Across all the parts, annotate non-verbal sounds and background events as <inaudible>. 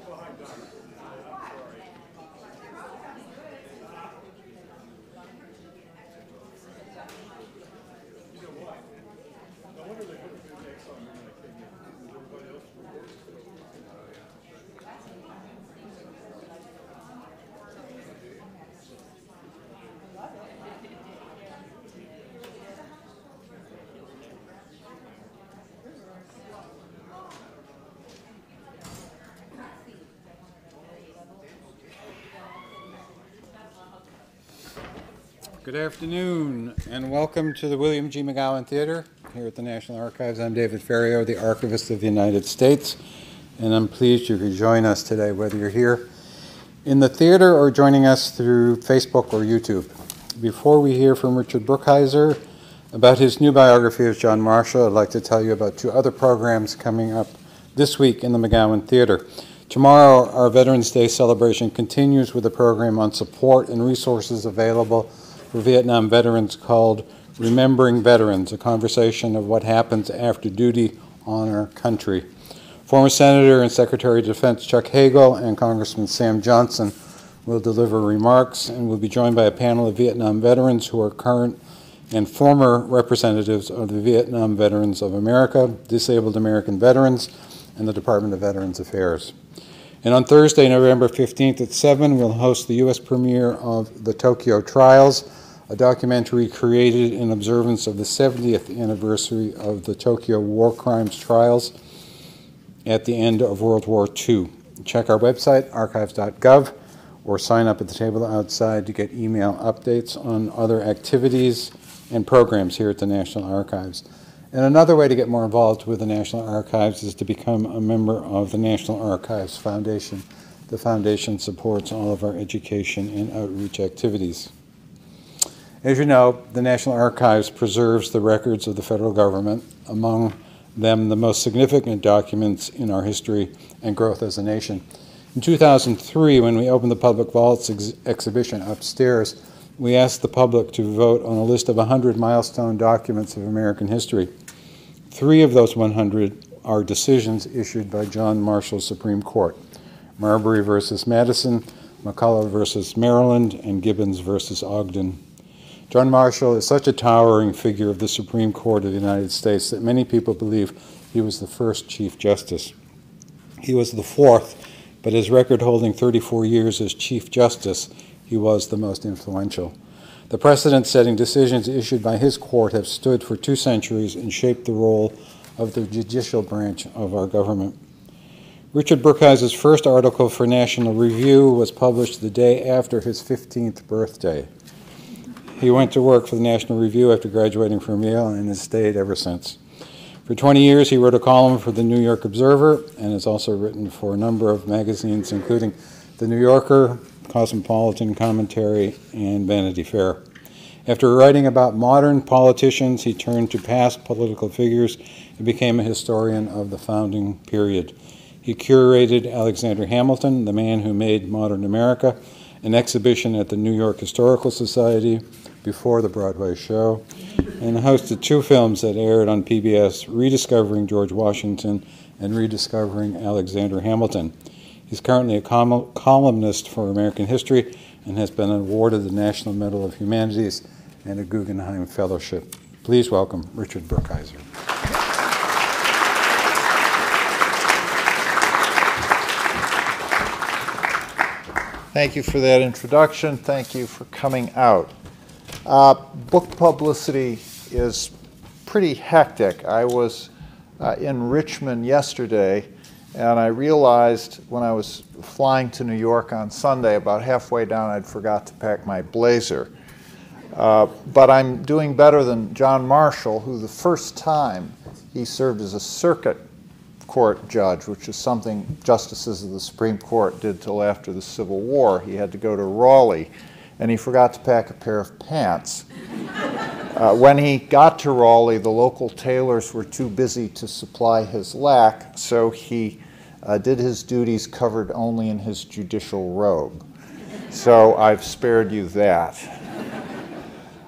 behind God. Good afternoon, and welcome to the William G. McGowan Theater here at the National Archives. I'm David Ferriero, the Archivist of the United States, and I'm pleased you could join us today, whether you're here in the theater or joining us through Facebook or YouTube. Before we hear from Richard Brookhiser about his new biography of John Marshall, I'd like to tell you about two other programs coming up this week in the McGowan Theater. Tomorrow, our Veterans Day celebration continues with a program on support and resources available for Vietnam veterans called Remembering Veterans, a conversation of what happens after duty on our country. Former Senator and Secretary of Defense Chuck Hagel and Congressman Sam Johnson will deliver remarks and will be joined by a panel of Vietnam veterans who are current and former representatives of the Vietnam Veterans of America, Disabled American Veterans, and the Department of Veterans Affairs. And on Thursday, November 15th at 7, we'll host the U.S. premiere of The Tokyo Trials, a documentary created in observance of the 70th anniversary of the Tokyo war crimes trials at the end of World War II. Check our website, archives.gov, or sign up at the table outside to get email updates on other activities and programs here at the National Archives. And another way to get more involved with the National Archives is to become a member of the National Archives Foundation. The foundation supports all of our education and outreach activities. As you know, the National Archives preserves the records of the federal government, among them the most significant documents in our history and growth as a nation. In 2003, when we opened the Public Vaults ex exhibition upstairs, we asked the public to vote on a list of 100 milestone documents of American history. Three of those 100 are decisions issued by John Marshall's Supreme Court Marbury versus Madison, McCulloch versus Maryland, and Gibbons versus Ogden. John Marshall is such a towering figure of the Supreme Court of the United States that many people believe he was the first Chief Justice. He was the fourth, but his record holding 34 years as Chief Justice, he was the most influential. The precedent setting decisions issued by his court have stood for two centuries and shaped the role of the judicial branch of our government. Richard Brookhiser's first article for National Review was published the day after his 15th birthday. He went to work for the National Review after graduating from Yale and has stayed ever since. For 20 years, he wrote a column for the New York Observer and has also written for a number of magazines, including The New Yorker, Cosmopolitan Commentary, and Vanity Fair. After writing about modern politicians, he turned to past political figures and became a historian of the founding period. He curated Alexander Hamilton, the man who made modern America, an exhibition at the New York Historical Society, before the Broadway show, and hosted two films that aired on PBS Rediscovering George Washington and Rediscovering Alexander Hamilton. He's currently a columnist for American history and has been awarded the National Medal of Humanities and a Guggenheim Fellowship. Please welcome Richard Brookhiser. Thank you for that introduction. Thank you for coming out. Uh, book publicity is pretty hectic. I was uh, in Richmond yesterday, and I realized when I was flying to New York on Sunday, about halfway down, I'd forgot to pack my blazer. Uh, but I'm doing better than John Marshall, who the first time he served as a circuit court judge, which is something justices of the Supreme Court did till after the Civil War. He had to go to Raleigh and he forgot to pack a pair of pants. Uh, when he got to Raleigh, the local tailors were too busy to supply his lack, so he uh, did his duties covered only in his judicial robe. So I've spared you that.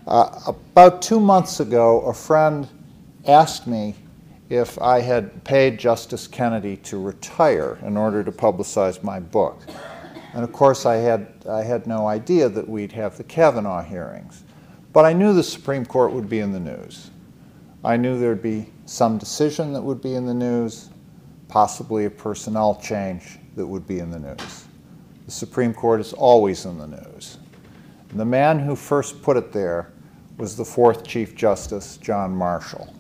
Uh, about two months ago, a friend asked me if I had paid Justice Kennedy to retire in order to publicize my book. And of course, I had, I had no idea that we'd have the Kavanaugh hearings. But I knew the Supreme Court would be in the news. I knew there'd be some decision that would be in the news, possibly a personnel change that would be in the news. The Supreme Court is always in the news. And the man who first put it there was the fourth Chief Justice, John Marshall.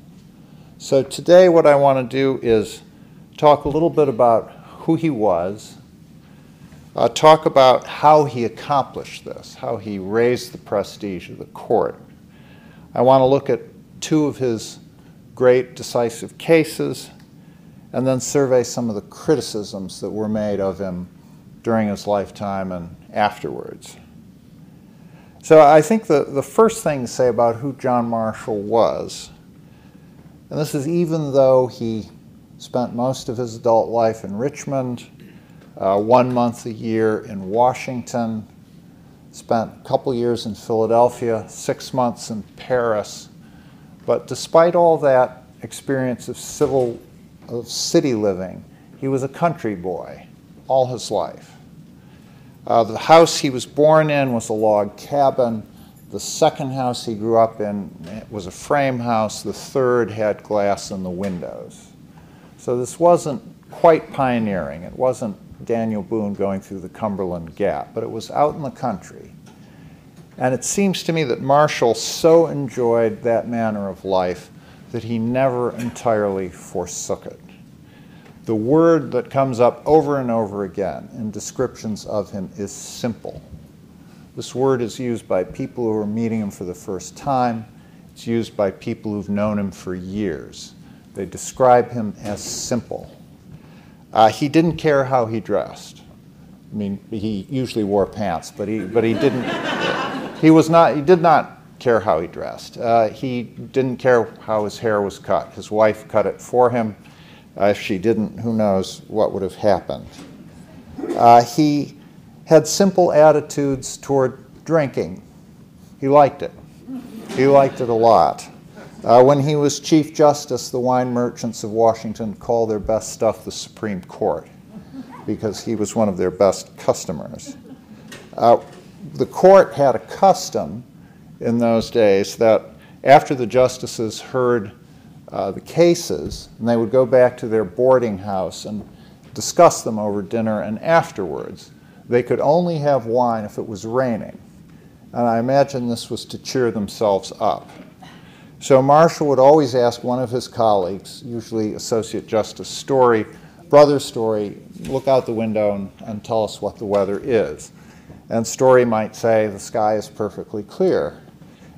So today what I want to do is talk a little bit about who he was, uh, talk about how he accomplished this, how he raised the prestige of the court. I want to look at two of his great decisive cases and then survey some of the criticisms that were made of him during his lifetime and afterwards. So I think the, the first thing to say about who John Marshall was, and this is even though he spent most of his adult life in Richmond, uh, one month a year in Washington, spent a couple years in Philadelphia, six months in Paris. But despite all that experience of civil, of city living, he was a country boy all his life. Uh, the house he was born in was a log cabin. The second house he grew up in was a frame house. The third had glass in the windows. So this wasn't quite pioneering. It wasn't Daniel Boone going through the Cumberland Gap, but it was out in the country. And it seems to me that Marshall so enjoyed that manner of life that he never entirely forsook it. The word that comes up over and over again in descriptions of him is simple. This word is used by people who are meeting him for the first time. It's used by people who've known him for years. They describe him as simple. Uh, he didn't care how he dressed. I mean, he usually wore pants, but he, but he didn't. he was not. He did not care how he dressed. Uh, he didn't care how his hair was cut. His wife cut it for him. Uh, if she didn't, who knows what would have happened. Uh, he had simple attitudes toward drinking. He liked it. He liked it a lot. Uh, when he was Chief Justice, the wine merchants of Washington called their best stuff the Supreme Court because he was one of their best customers. Uh, the court had a custom in those days that after the justices heard uh, the cases, and they would go back to their boarding house and discuss them over dinner and afterwards. They could only have wine if it was raining. And I imagine this was to cheer themselves up. So Marshall would always ask one of his colleagues, usually Associate Justice Story, Brother Story, look out the window and, and tell us what the weather is. And Story might say, the sky is perfectly clear.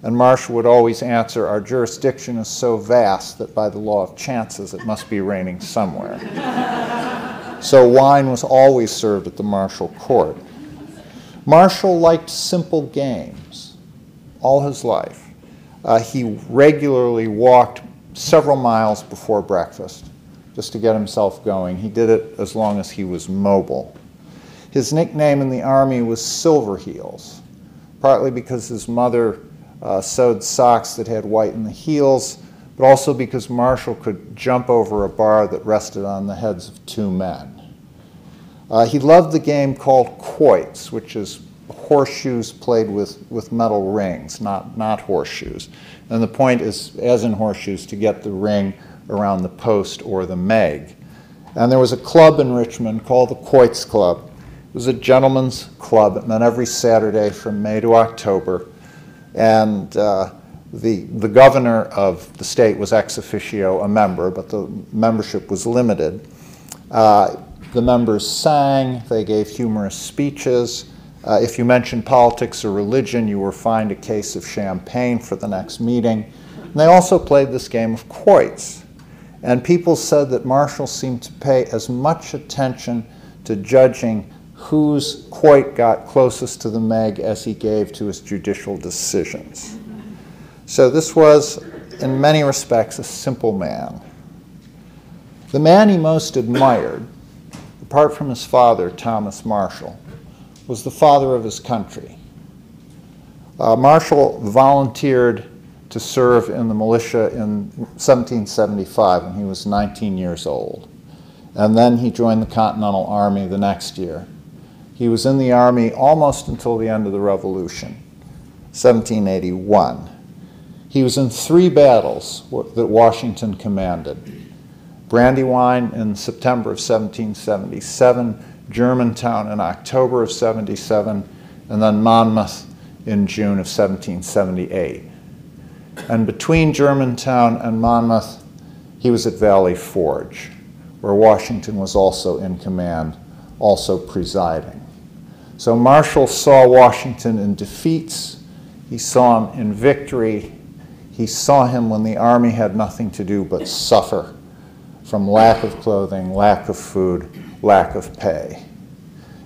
And Marshall would always answer, our jurisdiction is so vast that by the law of chances it must be raining somewhere. <laughs> so wine was always served at the Marshall court. Marshall liked simple games all his life. Uh, he regularly walked several miles before breakfast just to get himself going. He did it as long as he was mobile. His nickname in the Army was Silver Heels, partly because his mother uh, sewed socks that had white in the heels, but also because Marshall could jump over a bar that rested on the heads of two men. Uh, he loved the game called quoits, which is horseshoes played with, with metal rings, not, not horseshoes. And the point is, as in horseshoes, to get the ring around the post or the meg. And there was a club in Richmond called the Quoits Club. It was a gentleman's club. It met every Saturday from May to October. And uh, the, the governor of the state was ex officio a member, but the membership was limited. Uh, the members sang, they gave humorous speeches. Uh, if you mentioned politics or religion, you were fined a case of champagne for the next meeting. And they also played this game of quoits. And people said that Marshall seemed to pay as much attention to judging whose quoit got closest to the Meg as he gave to his judicial decisions. So this was, in many respects, a simple man. The man he most admired, apart from his father, Thomas Marshall, was the father of his country. Uh, Marshall volunteered to serve in the militia in 1775 when he was 19 years old. And then he joined the Continental Army the next year. He was in the Army almost until the end of the Revolution, 1781. He was in three battles that Washington commanded Brandywine in September of 1777, Germantown in October of 77, and then Monmouth in June of 1778. And between Germantown and Monmouth, he was at Valley Forge, where Washington was also in command, also presiding. So Marshall saw Washington in defeats, he saw him in victory, he saw him when the army had nothing to do but suffer from lack of clothing, lack of food, lack of pay.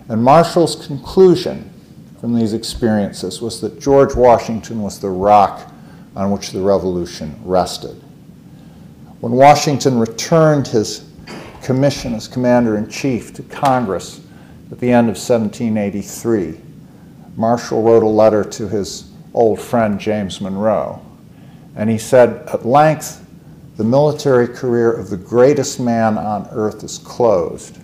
And Marshall's conclusion from these experiences was that George Washington was the rock on which the revolution rested. When Washington returned his commission as commander in chief to Congress at the end of 1783, Marshall wrote a letter to his old friend James Monroe. And he said, At length, the military career of the greatest man on earth is closed.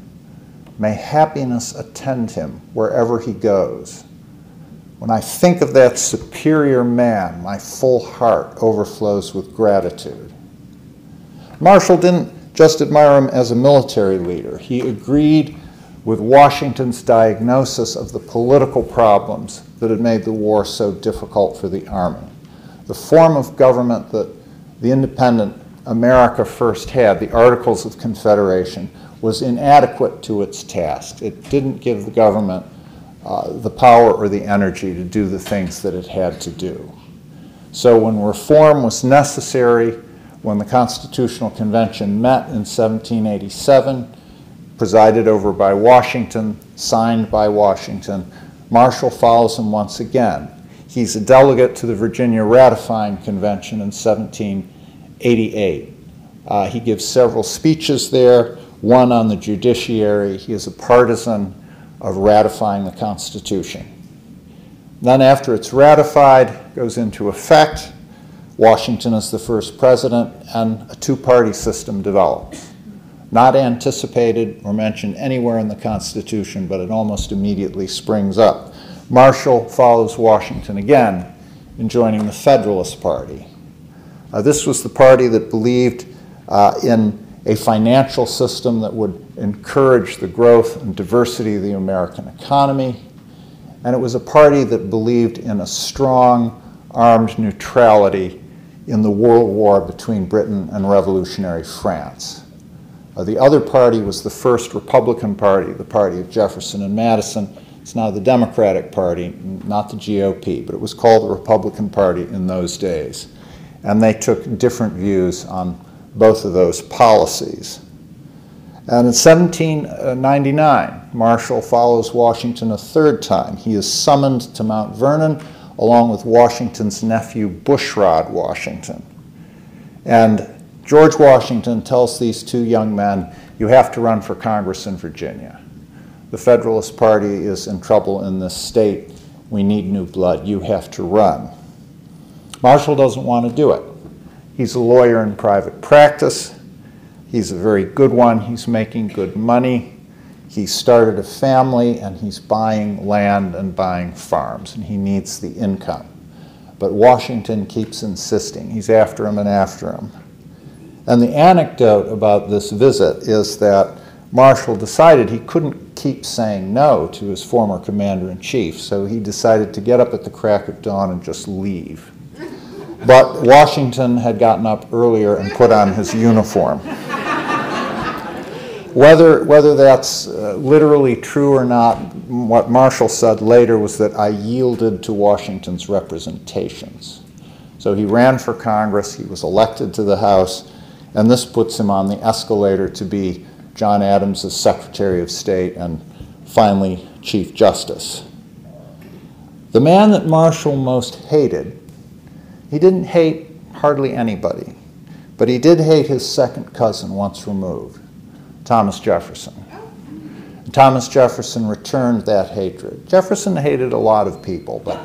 May happiness attend him wherever he goes. When I think of that superior man, my full heart overflows with gratitude. Marshall didn't just admire him as a military leader, he agreed with Washington's diagnosis of the political problems that had made the war so difficult for the Army. The form of government that the independent America first had, the Articles of Confederation, was inadequate to its task. It didn't give the government uh, the power or the energy to do the things that it had to do. So when reform was necessary, when the Constitutional Convention met in 1787, presided over by Washington, signed by Washington, Marshall follows him once again. He's a delegate to the Virginia Ratifying Convention in 1788. Uh, he gives several speeches there, one on the judiciary. He is a partisan of ratifying the Constitution. Then, after it's ratified, goes into effect, Washington is the first president, and a two party system develops. Not anticipated or mentioned anywhere in the Constitution, but it almost immediately springs up. Marshall follows Washington again in joining the Federalist Party. Uh, this was the party that believed uh, in a financial system that would encourage the growth and diversity of the American economy. And it was a party that believed in a strong armed neutrality in the world war between Britain and revolutionary France. Uh, the other party was the first Republican Party, the party of Jefferson and Madison. It's now the Democratic Party, not the GOP, but it was called the Republican Party in those days. And they took different views on both of those policies. And in 1799, Marshall follows Washington a third time. He is summoned to Mount Vernon along with Washington's nephew, Bushrod Washington. And George Washington tells these two young men, You have to run for Congress in Virginia. The Federalist Party is in trouble in this state. We need new blood. You have to run. Marshall doesn't want to do it. He's a lawyer in private practice. He's a very good one. He's making good money. He started a family and he's buying land and buying farms, and he needs the income. But Washington keeps insisting. He's after him and after him. And the anecdote about this visit is that Marshall decided he couldn't keep saying no to his former commander in chief, so he decided to get up at the crack of dawn and just leave. But Washington had gotten up earlier and put on his uniform. Whether, whether that's uh, literally true or not, what Marshall said later was that I yielded to Washington's representations. So he ran for Congress, he was elected to the House, and this puts him on the escalator to be John Adams' Secretary of State and finally Chief Justice. The man that Marshall most hated he didn't hate hardly anybody, but he did hate his second cousin once removed, Thomas Jefferson. And Thomas Jefferson returned that hatred. Jefferson hated a lot of people, but,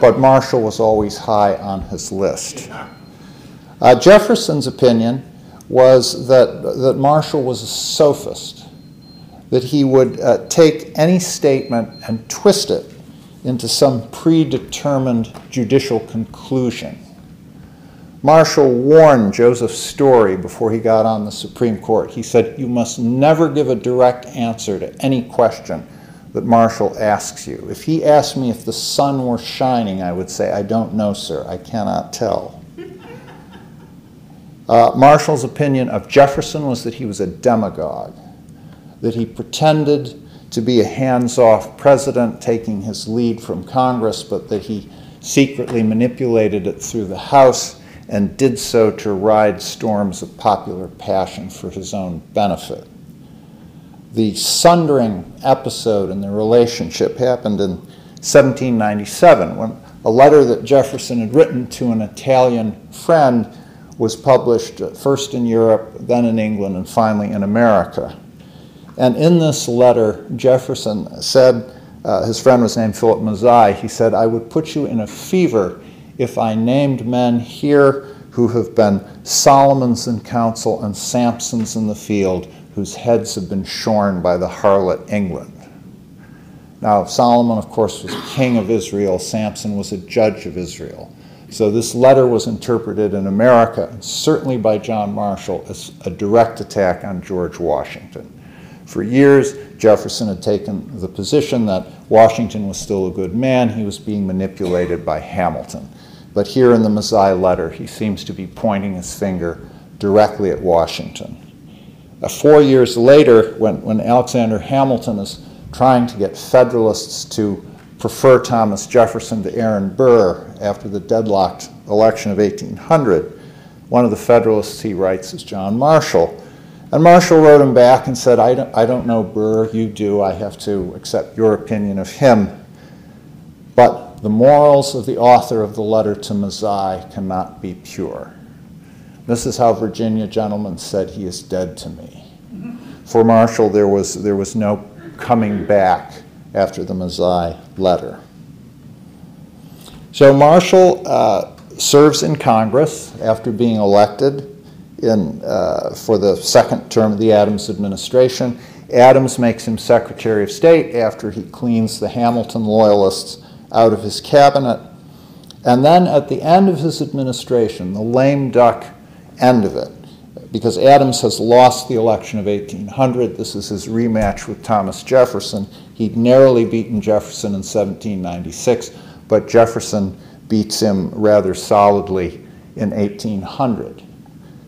but Marshall was always high on his list. Uh, Jefferson's opinion was that, that Marshall was a sophist, that he would uh, take any statement and twist it into some predetermined judicial conclusion. Marshall warned Joseph Story before he got on the Supreme Court. He said, You must never give a direct answer to any question that Marshall asks you. If he asked me if the sun were shining, I would say, I don't know, sir. I cannot tell. <laughs> Uh, Marshall's opinion of Jefferson was that he was a demagogue, that he pretended to be a hands off president taking his lead from Congress, but that he secretly manipulated it through the House and did so to ride storms of popular passion for his own benefit. The sundering episode in the relationship happened in 1797 when a letter that Jefferson had written to an Italian friend was published first in Europe, then in England, and finally in America. And in this letter, Jefferson said, uh, his friend was named Philip Mazzei, he said, I would put you in a fever if I named men here who have been Solomons in council and Samsons in the field, whose heads have been shorn by the harlot England. Now, Solomon, of course, was king of Israel, Samson was a judge of Israel. So this letter was interpreted in America, certainly by John Marshall, as a direct attack on George Washington. For years, Jefferson had taken the position that Washington was still a good man, he was being manipulated by Hamilton. But here in the Mazzei letter, he seems to be pointing his finger directly at Washington. Uh, four years later, when, when Alexander Hamilton is trying to get Federalists to prefer Thomas Jefferson to Aaron Burr after the deadlocked election of 1800. One of the Federalists he writes is John Marshall. And Marshall wrote him back and said, I don't, I don't know Burr, you do, I have to accept your opinion of him. But the morals of the author of the letter to Mazzei cannot be pure. This is how Virginia Gentleman said, He is dead to me. For Marshall, there was, there was no coming back after the Mazzei letter. So Marshall uh, serves in Congress after being elected in, uh, for the second term of the Adams administration. Adams makes him Secretary of State after he cleans the Hamilton loyalists out of his cabinet. And then at the end of his administration, the lame duck end of it, because Adams has lost the election of 1800, this is his rematch with Thomas Jefferson. He'd narrowly beaten Jefferson in 1796, but Jefferson beats him rather solidly in 1800.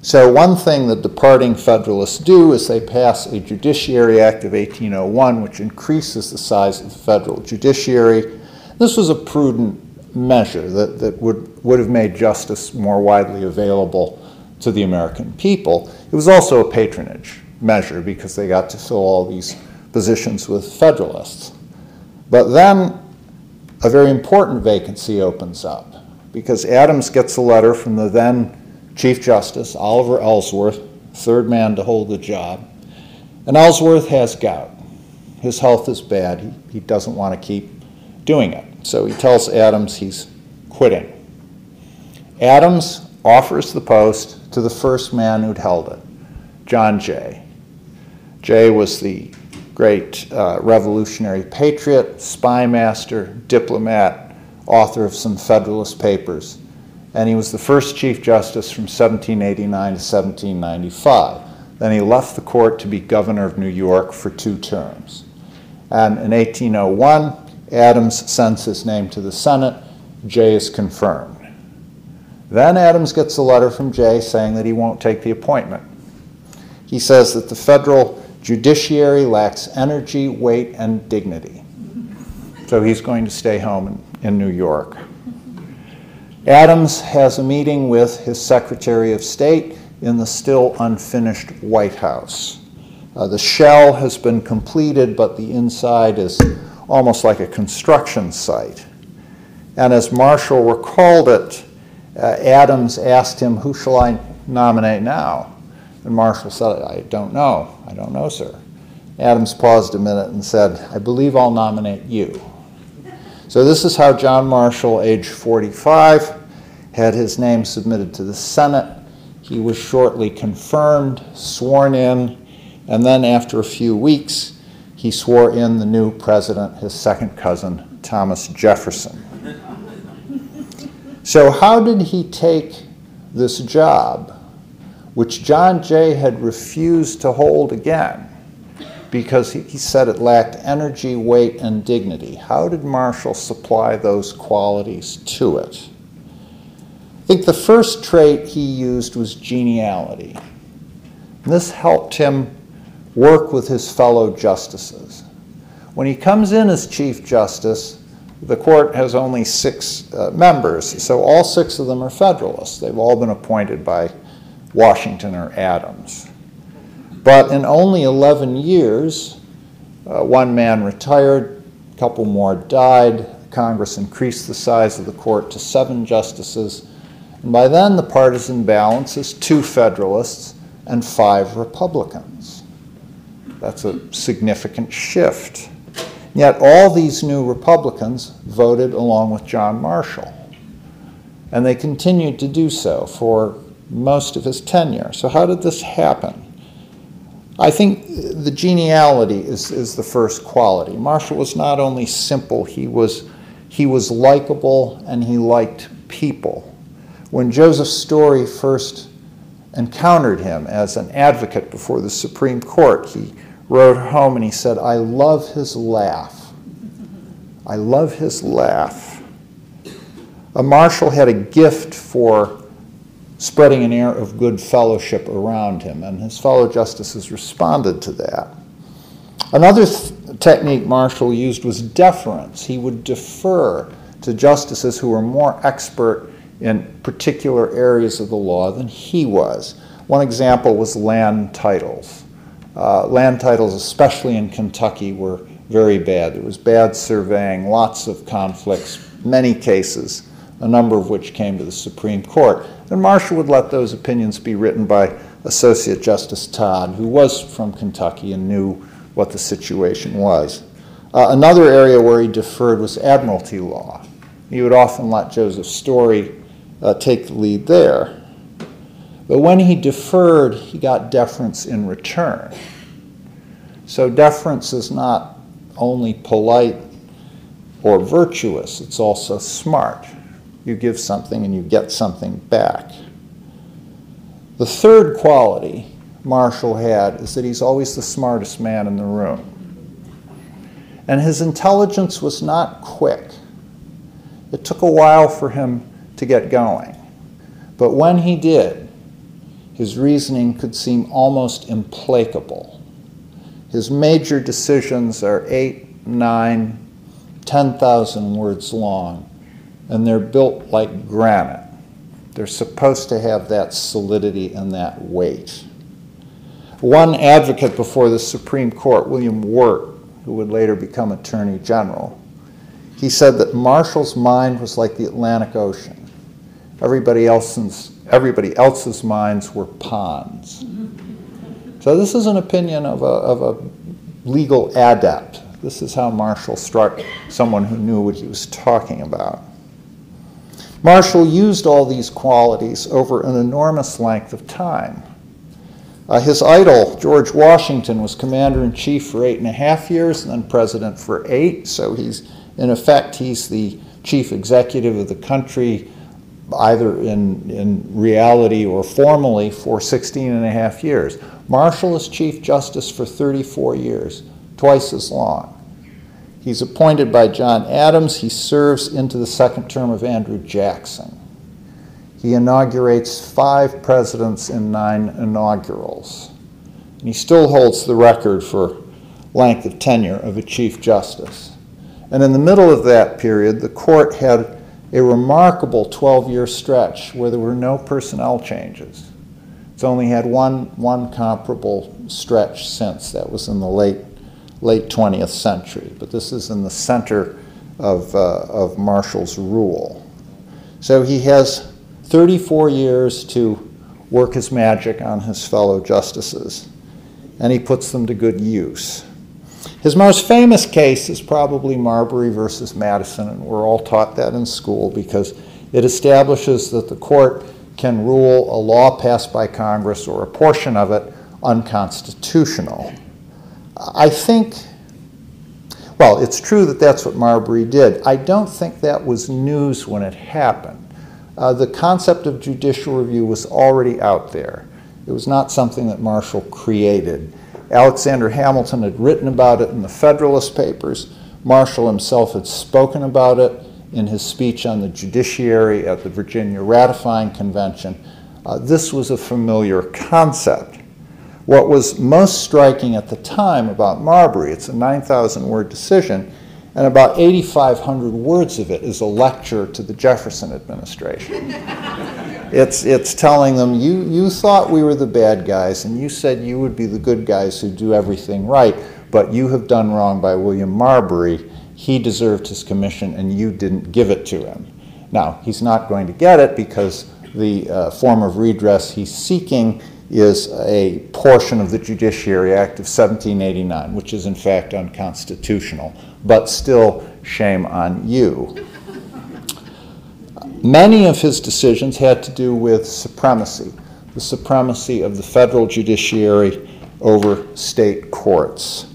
So, one thing the departing Federalists do is they pass a Judiciary Act of 1801, which increases the size of the federal judiciary. This was a prudent measure that, that would, would have made justice more widely available to the American people. It was also a patronage measure because they got to fill all these positions with Federalists. But then a very important vacancy opens up because Adams gets a letter from the then Chief Justice, Oliver Ellsworth, third man to hold the job. And Ellsworth has gout. His health is bad. He, he doesn't want to keep doing it. So he tells Adams he's quitting. Adams offers the post to the first man who'd held it, John Jay. Jay was the great uh, revolutionary patriot, spy master, diplomat, author of some Federalist papers. And he was the first Chief Justice from 1789 to 1795. Then he left the court to be governor of New York for two terms. And in 1801, Adams sends his name to the Senate. Jay is confirmed. Then Adams gets a letter from Jay saying that he won't take the appointment. He says that the federal judiciary lacks energy, weight, and dignity. So he's going to stay home in, in New York. Adams has a meeting with his Secretary of State in the still unfinished White House. Uh, the shell has been completed, but the inside is almost like a construction site. And as Marshall recalled it, uh, Adams asked him, Who shall I nominate now? And Marshall said, I don't know. I don't know, sir. Adams paused a minute and said, I believe I'll nominate you. So this is how John Marshall, age 45, had his name submitted to the Senate. He was shortly confirmed, sworn in, and then after a few weeks, he swore in the new president, his second cousin, Thomas Jefferson. So, how did he take this job, which John Jay had refused to hold again because he, said it lacked energy, weight, and dignity? How did Marshall supply those qualities to it? I think the first trait he used was geniality. This helped him work with his fellow justices. When he comes in as Chief Justice, the court has only six uh, members, so all six of them are Federalists. They've all been appointed by Washington or Adams. But in only 11 years, uh, one man retired, a couple more died, Congress increased the size of the court to seven justices, and by then the partisan balance is two Federalists and five Republicans. That's a significant shift. Yet all these new Republicans voted along with John Marshall. And they continued to do so for most of his tenure. So, how did this happen? I think the geniality is, is the first quality. Marshall was not only simple, he was, he was likable and he liked people. When Joseph Story first encountered him as an advocate before the Supreme Court, he wrote home and he said, I love his laugh. I love his laugh. A Marshall had a gift for spreading an air of good fellowship around him, and his fellow justices responded to that. Another th- technique Marshall used was deference. He would defer to justices who were more expert in particular areas of the law than he was. One example was land titles. Uh, land titles, especially in Kentucky, were very bad. There was bad surveying, lots of conflicts, many cases, a number of which came to the Supreme Court. And Marshall would let those opinions be written by Associate Justice Todd, who was from Kentucky and knew what the situation was. Uh, another area where he deferred was admiralty law. He would often let Joseph Story uh, take the lead there. But when he deferred, he got deference in return. So deference is not only polite or virtuous, it's also smart. You give something and you get something back. The third quality Marshall had is that he's always the smartest man in the room. And his intelligence was not quick. It took a while for him to get going. But when he did, his reasoning could seem almost implacable. His major decisions are eight, nine, 10,000 words long, and they're built like granite. They're supposed to have that solidity and that weight. One advocate before the Supreme Court, William Wirt, who would later become Attorney General, he said that Marshall's mind was like the Atlantic Ocean. Everybody else's everybody else's minds were ponds. So this is an opinion of a, of a legal adept. This is how Marshall struck someone who knew what he was talking about. Marshall used all these qualities over an enormous length of time. Uh, his idol, George Washington, was commander in chief for eight and a half years and then president for eight. So he's, in effect, he's the chief executive of the country either in, in reality or formally for 16 and a half years. Marshall is Chief Justice for 34 years, twice as long. He's appointed by John Adams. He serves into the second term of Andrew Jackson. He inaugurates five presidents in nine inaugurals. And he still holds the record for length of tenure of a Chief Justice. And in the middle of that period, the court had a remarkable 12 year stretch where there were no personnel changes. It's only had one, one comparable stretch since. That was in the late, late 20th century. But this is in the center of, uh, of Marshall's rule. So he has 34 years to work his magic on his fellow justices, and he puts them to good use. His most famous case is probably Marbury versus Madison, and we're all taught that in school because it establishes that the court can rule a law passed by Congress or a portion of it unconstitutional. I think, well, it's true that that's what Marbury did. I don't think that was news when it happened. Uh, the concept of judicial review was already out there. It was not something that Marshall created. Alexander Hamilton had written about it in the Federalist Papers. Marshall himself had spoken about it in his speech on the judiciary at the Virginia Ratifying Convention. Uh, this was a familiar concept. What was most striking at the time about Marbury, it's a 9,000 word decision, and about 8,500 words of it is a lecture to the Jefferson administration. <laughs> it's, it's telling them, you, you thought we were the bad guys, and you said you would be the good guys who do everything right, but you have done wrong by William Marbury. He deserved his commission, and you didn't give it to him. Now, he's not going to get it because the uh, form of redress he's seeking is a portion of the Judiciary Act of 1789, which is in fact unconstitutional, but still shame on you. Many of his decisions had to do with supremacy, the supremacy of the federal judiciary over state courts.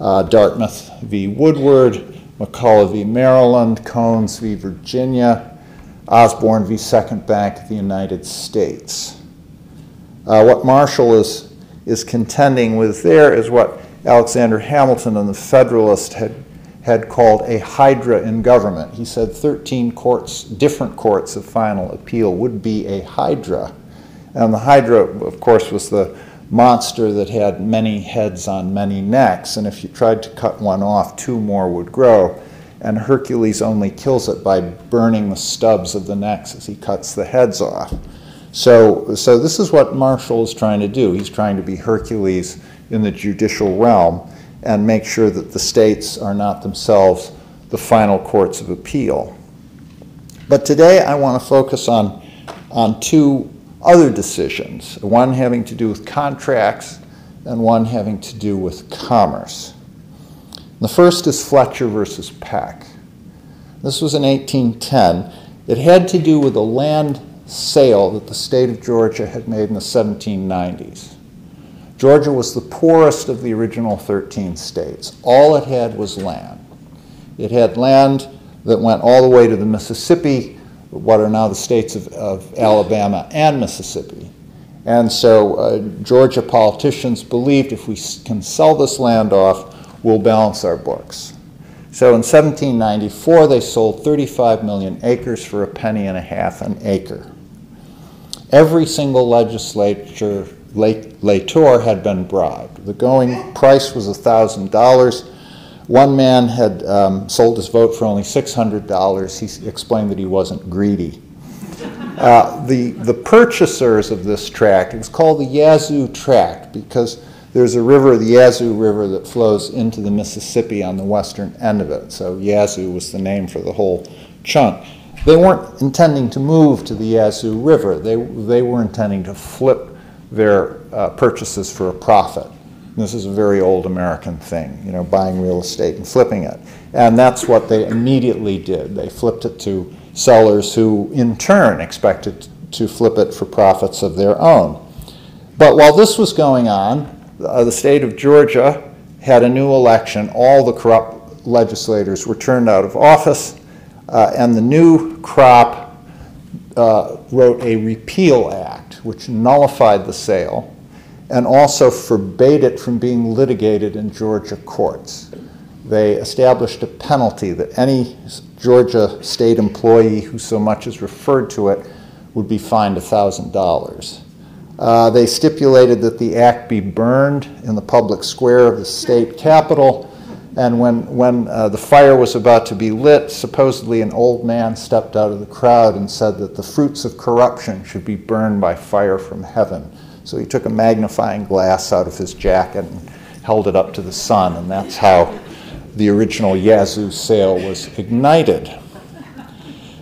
Uh, Dartmouth v. Woodward, McCulloch v. Maryland, Cohens v. Virginia, Osborn v. Second Bank of the United States. Uh, what Marshall is, is contending with there is what Alexander Hamilton and the Federalist had, had called a hydra in government. He said 13 courts, different courts of final appeal would be a hydra. And the hydra, of course, was the monster that had many heads on many necks, and if you tried to cut one off, two more would grow. And Hercules only kills it by burning the stubs of the necks as he cuts the heads off. So, so this is what Marshall is trying to do. He's trying to be Hercules in the judicial realm and make sure that the states are not themselves the final courts of appeal. But today I want to focus on, on two other decisions, one having to do with contracts and one having to do with commerce. The first is Fletcher versus Peck. This was in 1810. It had to do with a land sale that the state of Georgia had made in the 1790s. Georgia was the poorest of the original 13 states. All it had was land. It had land that went all the way to the Mississippi, what are now the states of, of Alabama and Mississippi. And so uh, Georgia politicians believed if we can sell this land off, we'll balance our books. So in 1794, they sold 35 million acres for a penny and a half an acre. Every single legislature lator had been bribed. The going price was $1,000. One man had um, sold his vote for only $600. He explained that he wasn't greedy. Uh, the, the purchasers of this tract, it was called the Yazoo Tract because there's a river, the Yazoo River, that flows into the Mississippi on the western end of it. So Yazoo was the name for the whole chunk. They weren't intending to move to the Yazoo River. They, they were intending to flip their uh, purchases for a profit. This is a very old American thing, you know, buying real estate and flipping it. And that's what they immediately did. They flipped it to sellers who, in turn, expected to flip it for profits of their own. But while this was going on, uh, the state of Georgia had a new election. All the corrupt legislators were turned out of office uh, and the new crop uh, wrote a repeal act which nullified the sale and also forbade it from being litigated in Georgia courts. They established a penalty that any Georgia state employee who so much as referred to it would be fined $1,000. Uh, they stipulated that the act be burned in the public square of the state capitol and when, when uh, the fire was about to be lit, supposedly an old man stepped out of the crowd and said that the fruits of corruption should be burned by fire from heaven. So he took a magnifying glass out of his jacket and held it up to the sun, and that's how the original Yazoo sale was ignited.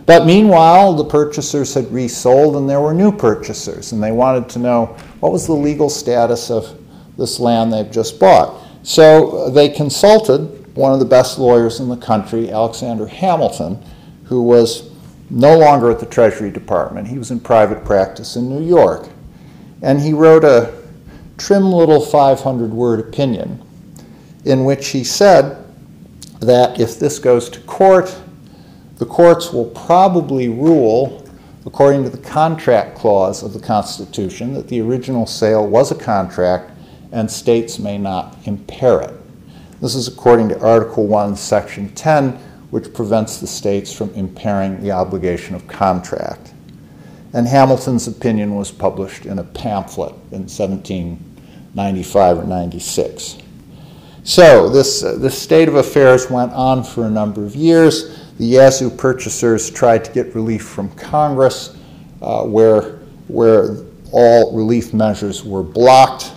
But meanwhile, the purchasers had resold and there were new purchasers, and they wanted to know what was the legal status of this land they've just bought. So they consulted one of the best lawyers in the country, Alexander Hamilton, who was no longer at the Treasury Department. He was in private practice in New York. And he wrote a trim little 500 word opinion in which he said that if this goes to court, the courts will probably rule, according to the contract clause of the Constitution, that the original sale was a contract and states may not impair it. This is according to Article 1, Section 10, which prevents the states from impairing the obligation of contract. And Hamilton's opinion was published in a pamphlet in 1795 or 96. So this, uh, this state of affairs went on for a number of years. The Yazoo purchasers tried to get relief from Congress, uh, where, where all relief measures were blocked.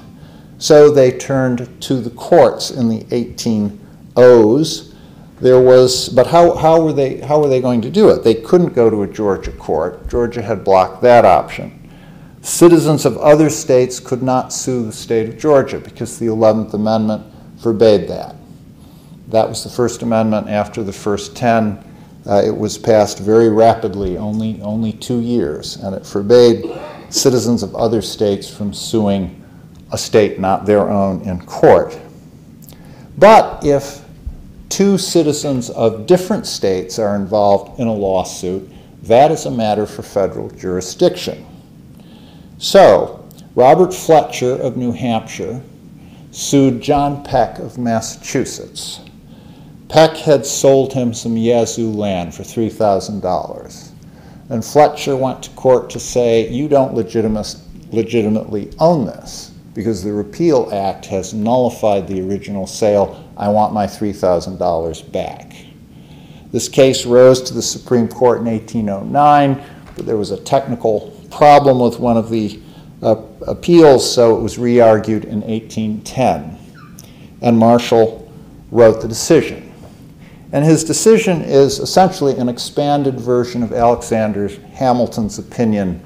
So they turned to the courts in the 1800s. There was, but how, how, were they, how were they going to do it? They couldn't go to a Georgia court. Georgia had blocked that option. Citizens of other states could not sue the state of Georgia because the 11th Amendment forbade that. That was the First Amendment after the first 10. Uh, it was passed very rapidly, only, only two years, and it forbade citizens of other states from suing a state not their own in court. But if two citizens of different states are involved in a lawsuit, that is a matter for federal jurisdiction. So, Robert Fletcher of New Hampshire sued John Peck of Massachusetts. Peck had sold him some Yazoo land for $3,000. And Fletcher went to court to say, You don't legitimately own this because the Repeal Act has nullified the original sale. I want my $3,000 back. This case rose to the Supreme Court in 1809, but there was a technical problem with one of the uh, appeals, so it was re argued in 1810. And Marshall wrote the decision. And his decision is essentially an expanded version of Alexander Hamilton's opinion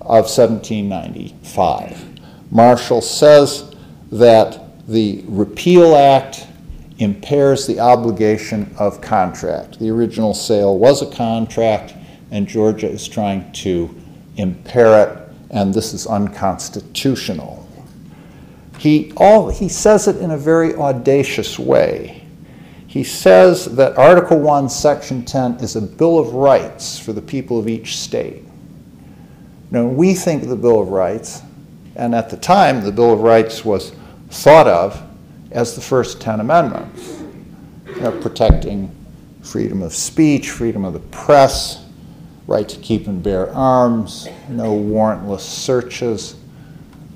of 1795. Marshall says that the Repeal Act impairs the obligation of contract. The original sale was a contract, and Georgia is trying to impair it, and this is unconstitutional. He, all, he says it in a very audacious way. He says that Article 1, Section 10 is a Bill of Rights for the people of each state. Now, we think the Bill of Rights and at the time, the Bill of Rights was thought of as the first 10 amendments, you know, protecting freedom of speech, freedom of the press, right to keep and bear arms, no warrantless searches.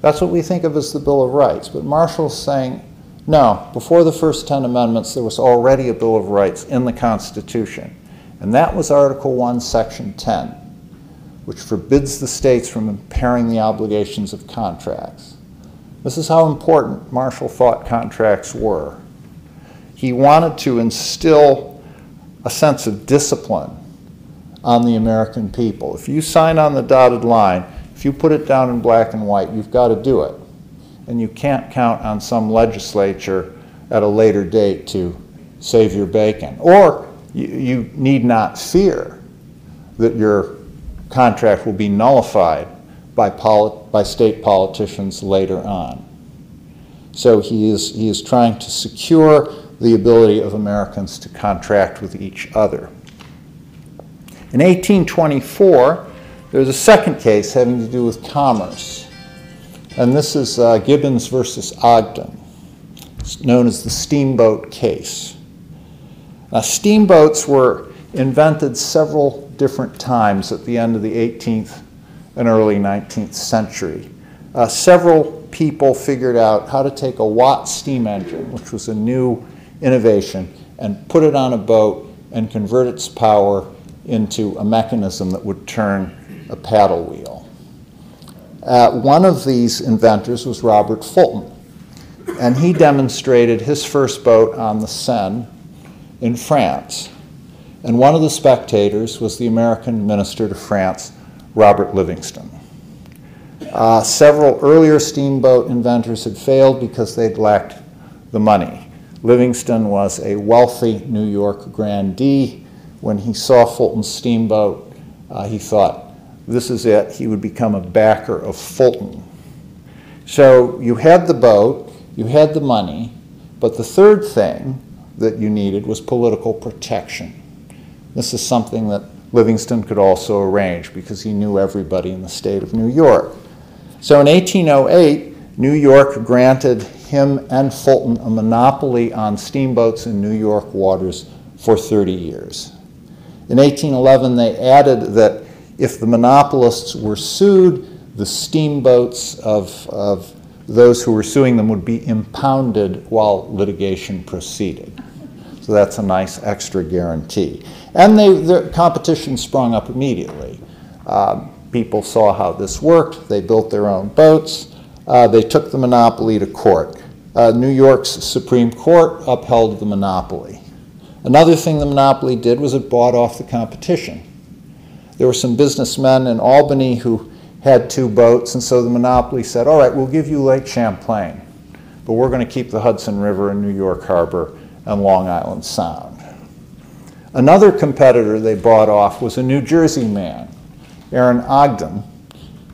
That's what we think of as the Bill of Rights. But Marshall's saying, no, before the first 10 amendments, there was already a Bill of Rights in the Constitution. And that was Article 1, Section 10 which forbids the states from impairing the obligations of contracts. This is how important Marshall thought contracts were. He wanted to instill a sense of discipline on the American people. If you sign on the dotted line, if you put it down in black and white, you've got to do it. And you can't count on some legislature at a later date to save your bacon. Or you, you need not fear that your contract will be nullified by, by state politicians later on. So he is, he is trying to secure the ability of Americans to contract with each other. In 1824, there's a second case having to do with commerce. And this is uh, Gibbons versus Ogden. It's known as the steamboat case. Now, steamboats were invented several different times at the end of the 18th and early 19th century. Uh, several people figured out how to take a Watt steam engine, which was a new innovation, and put it on a boat and convert its power into a mechanism that would turn a paddle wheel. Uh, one of these inventors was Robert Fulton, and he demonstrated his first boat on the Seine in France. And one of the spectators was the American minister to France, Robert Livingston. Uh, several earlier steamboat inventors had failed because they'd lacked the money. Livingston was a wealthy New York grandee. When he saw Fulton's steamboat, uh, he thought this is it. He would become a backer of Fulton. So you had the boat, you had the money, but the third thing that you needed was political protection. This is something that Livingston could also arrange because he knew everybody in the state of New York. So in 1808, New York granted him and Fulton a monopoly on steamboats in New York waters for 30 years. In 1811, they added that if the monopolists were sued, the steamboats of, of those who were suing them would be impounded while litigation proceeded. So that's a nice extra guarantee. And they, the competition sprung up immediately. Um, people saw how this worked. They built their own boats. Uh, they took the monopoly to court. Uh, New York's Supreme Court upheld the monopoly. Another thing the monopoly did was it bought off the competition. There were some businessmen in Albany who had two boats, and so the monopoly said, all right, we'll give you Lake Champlain, but we're going to keep the Hudson River and New York Harbor and Long Island Sound. Another competitor they bought off was a New Jersey man, Aaron Ogden,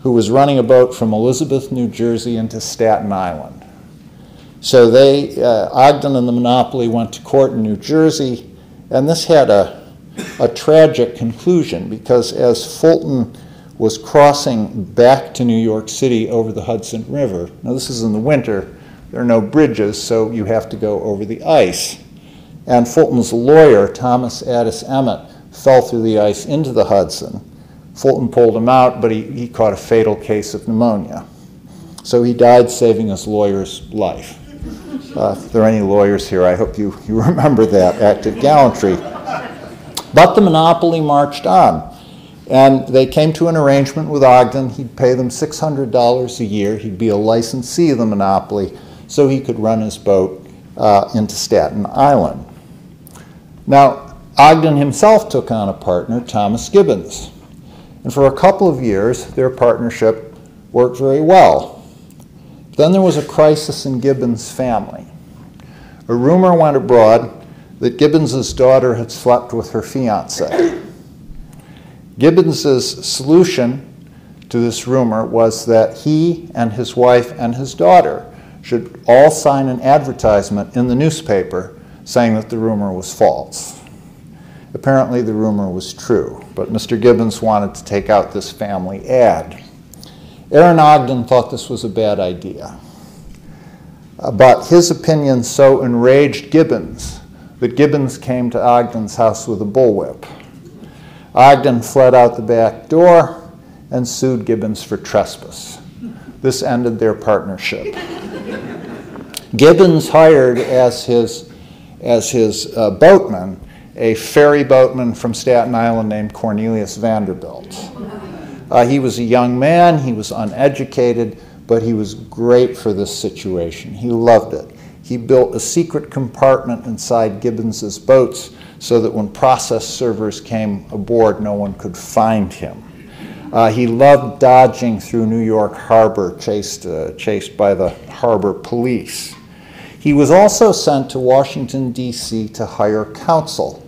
who was running a boat from Elizabeth, New Jersey into Staten Island. So they, uh, Ogden and the monopoly went to court in New Jersey, and this had a, a tragic conclusion because as Fulton was crossing back to New York City over the Hudson River, now this is in the winter, there are no bridges, so you have to go over the ice. And Fulton's lawyer, Thomas Addis Emmet, fell through the ice into the Hudson. Fulton pulled him out, but he, he caught a fatal case of pneumonia. So he died saving his lawyer's life. Uh, if there are any lawyers here, I hope you, you <laughs> remember that act of gallantry. But the monopoly marched on. And they came to an arrangement with Ogden. He'd pay them $600 a year. He'd be a licensee of the monopoly so he could run his boat uh, into Staten Island. Now, Ogden himself took on a partner, Thomas Gibbons. And for a couple of years, their partnership worked very well. Then there was a crisis in Gibbons' family. A rumor went abroad that Gibbons' daughter had slept with her fiance. Gibbons' solution to this rumor was that he and his wife and his daughter should all sign an advertisement in the newspaper saying that the rumor was false. Apparently, the rumor was true, but Mr. Gibbons wanted to take out this family ad. Aaron Ogden thought this was a bad idea. But his opinion so enraged Gibbons that Gibbons came to Ogden's house with a bullwhip. Ogden fled out the back door and sued Gibbons for trespass. This ended their partnership. <laughs> Gibbons hired as his, as his uh, boatman a ferry boatman from Staten Island named Cornelius Vanderbilt. Uh, he was a young man, he was uneducated, but he was great for this situation. He loved it. He built a secret compartment inside Gibbons's boats so that when process servers came aboard, no one could find him. Uh, he loved dodging through New York Harbor, chased, uh, chased by the harbor police. He was also sent to Washington, D.C. to hire counsel.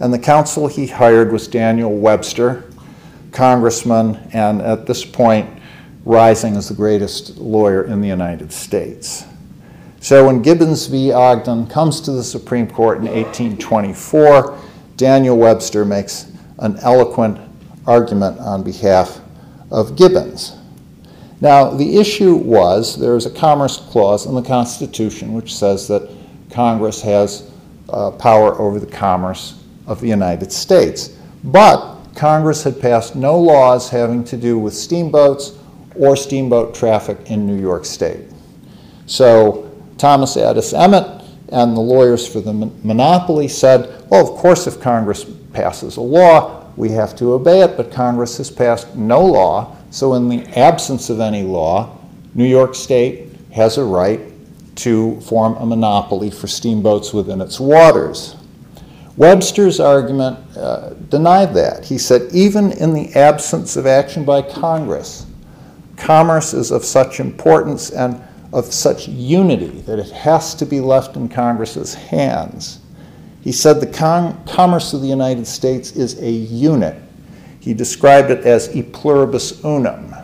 And the counsel he hired was Daniel Webster, congressman, and at this point, rising as the greatest lawyer in the United States. So when Gibbons v. Ogden comes to the Supreme Court in 1824, Daniel Webster makes an eloquent argument on behalf of Gibbons. Now, the issue was there is a commerce clause in the Constitution which says that Congress has uh, power over the commerce of the United States. But Congress had passed no laws having to do with steamboats or steamboat traffic in New York State. So Thomas Addis Emmet and the lawyers for the monopoly said, well, of course, if Congress passes a law, we have to obey it, but Congress has passed no law, so in the absence of any law, New York State has a right to form a monopoly for steamboats within its waters. Webster's argument uh, denied that. He said, even in the absence of action by Congress, commerce is of such importance and of such unity that it has to be left in Congress's hands. He said the commerce of the United States is a unit. He described it as e pluribus unum.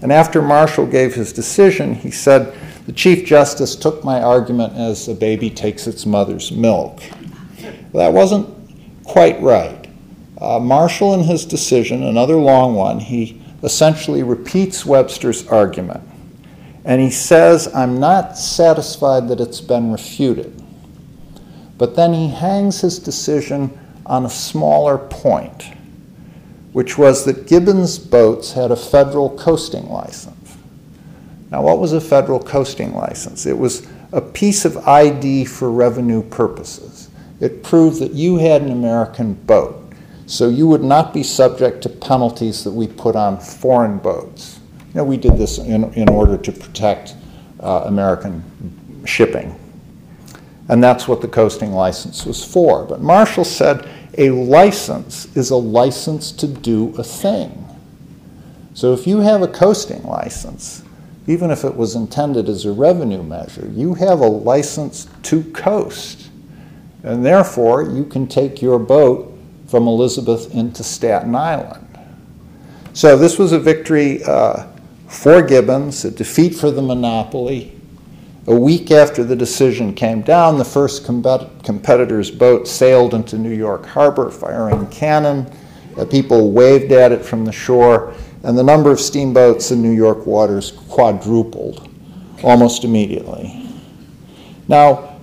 And after Marshall gave his decision, he said, The Chief Justice took my argument as a baby takes its mother's milk. Well, that wasn't quite right. Uh, Marshall, in his decision, another long one, he essentially repeats Webster's argument. And he says, I'm not satisfied that it's been refuted. But then he hangs his decision on a smaller point, which was that Gibbons boats had a federal coasting license. Now, what was a federal coasting license? It was a piece of ID for revenue purposes. It proved that you had an American boat, so you would not be subject to penalties that we put on foreign boats. You know, we did this in, in order to protect uh, American shipping. And that's what the coasting license was for. But Marshall said a license is a license to do a thing. So if you have a coasting license, even if it was intended as a revenue measure, you have a license to coast. And therefore, you can take your boat from Elizabeth into Staten Island. So this was a victory uh, for Gibbons, a defeat for the monopoly, a week after the decision came down, the first competitor's boat sailed into New York Harbor firing cannon. Uh, people waved at it from the shore, and the number of steamboats in New York waters quadrupled almost immediately. Now,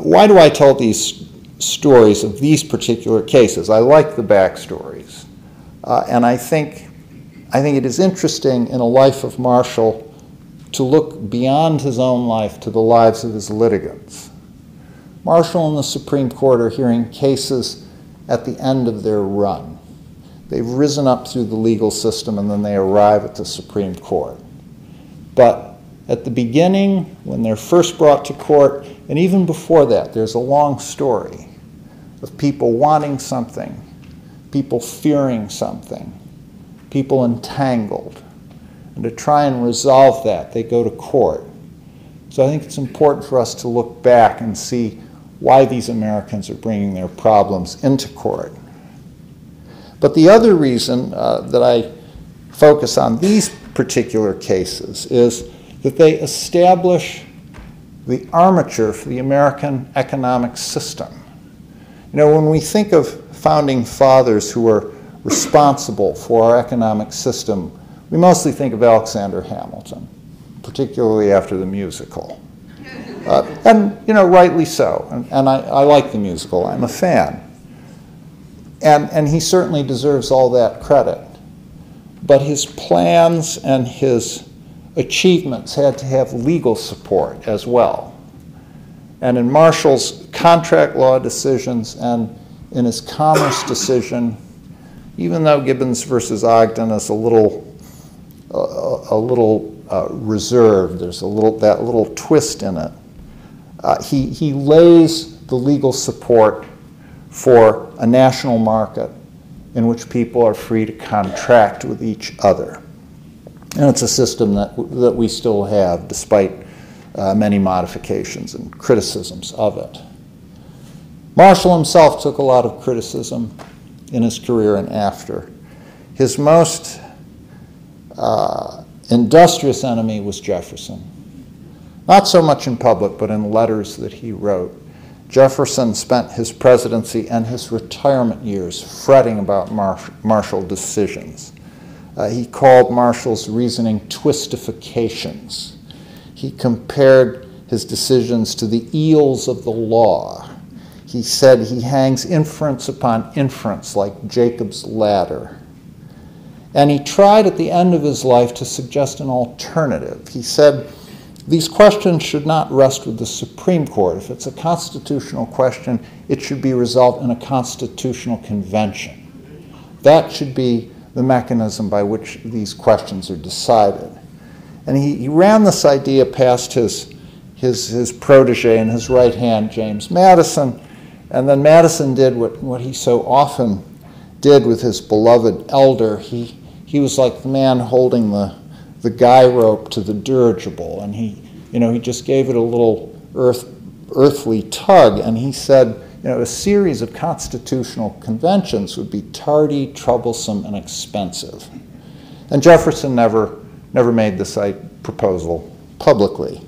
why do I tell these stories of these particular cases? I like the backstories, uh, and I think, I think it is interesting in a life of Marshall to look beyond his own life to the lives of his litigants. Marshall and the Supreme Court are hearing cases at the end of their run. They've risen up through the legal system and then they arrive at the Supreme Court. But at the beginning, when they're first brought to court, and even before that, there's a long story of people wanting something, people fearing something, people entangled, and to try and resolve that, they go to court. So I think it's important for us to look back and see why these Americans are bringing their problems into court. But the other reason uh, that I focus on these particular cases is that they establish the armature for the American economic system. You know, when we think of founding fathers who were responsible for our economic system, we mostly think of Alexander Hamilton, particularly after the musical. Uh, and, you know, rightly so. And, and I, I, like the musical, I'm a fan. And, and he certainly deserves all that credit. But his plans and his achievements had to have legal support as well. And in Marshall's contract law decisions and in his commerce decision, even though Gibbons versus Ogden is a little a, little uh, reserved. There's a little that little twist in it. Uh, he he lays the legal support for a national market in which people are free to contract with each other. And it's a system that, that we still have, despite uh, many modifications and criticisms of it. Marshall himself took a lot of criticism in his career and after. His most uh, industrious enemy was Jefferson. Not so much in public, but in letters that he wrote. Jefferson spent his presidency and his retirement years fretting about Marshall decisions. Uh, he called Marshall's reasoning twistifications. He compared his decisions to the eels of the law. He said he hangs inference upon inference like Jacob's ladder. And he tried at the end of his life to suggest an alternative. He said, these questions should not rest with the Supreme Court. If it's a constitutional question, it should be resolved in a constitutional convention. That should be the mechanism by which these questions are decided. And he, he ran this idea past his, his, his protege and his right hand, James Madison. And then Madison did what, what he so often did with his beloved elder. He, he was like the man holding the, the guy rope to the dirigible, and he, you know, he just gave it a little earth, earthly tug, and he said, you know, a series of constitutional conventions would be tardy, troublesome, and expensive. And Jefferson never, never made this proposal publicly.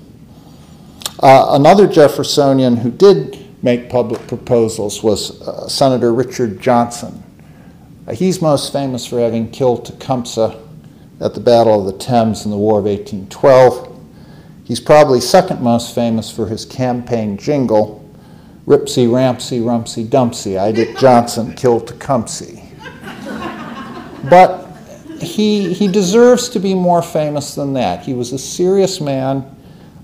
Uh, another Jeffersonian who did make public proposals was uh, Senator Richard Johnson. Uh, he's most famous for having killed Tecumseh at the Battle of the Thames in the War of 1812. He's probably second most famous for his campaign jingle, Ripsy, Rampsy, Rumsy, Dumpsy, I Dick Johnson killed Tecumseh. But he, he deserves to be more famous than that. He was a serious man.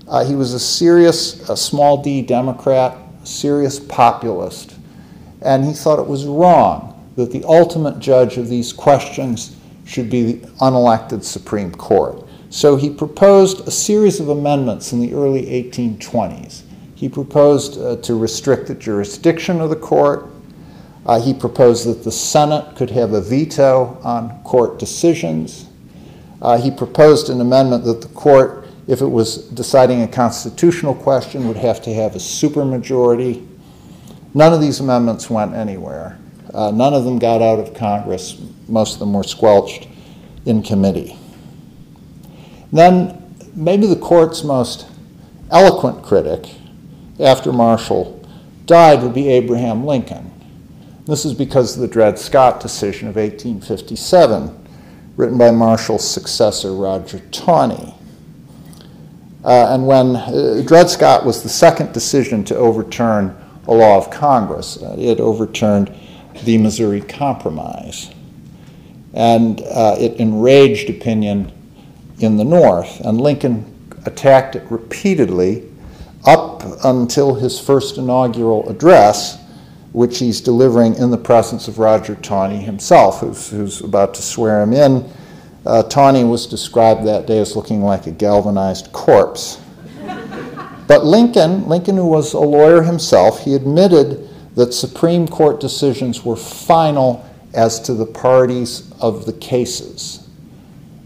Uh, he was a serious, a small d Democrat, serious populist. And he thought it was wrong that the ultimate judge of these questions should be the unelected Supreme Court. So he proposed a series of amendments in the early 1820s he proposed uh, to restrict the jurisdiction of the court. Uh, he proposed that the Senate could have a veto on court decisions. Uh, he proposed an amendment that the court, if it was deciding a constitutional question, would have to have a supermajority. None of these amendments went anywhere. Uh, none of them got out of Congress. Most of them were squelched in committee. Then, maybe the court's most eloquent critic after Marshall died would be Abraham Lincoln. This is because of the Dred Scott decision of 1857, written by Marshall's successor, Roger Taney. Uh, and when uh, Dred Scott was the second decision to overturn a law of Congress, uh, it overturned the Missouri Compromise. And uh, it enraged opinion in the North, and Lincoln attacked it repeatedly up until his first inaugural address, which he's delivering in the presence of Roger Taney himself, who's, who's about to swear him in. Uh, Taney was described that day as looking like a galvanized corpse. <laughs> but Lincoln, Lincoln, who was a lawyer himself, he admitted that Supreme Court decisions were final as to the parties of the cases.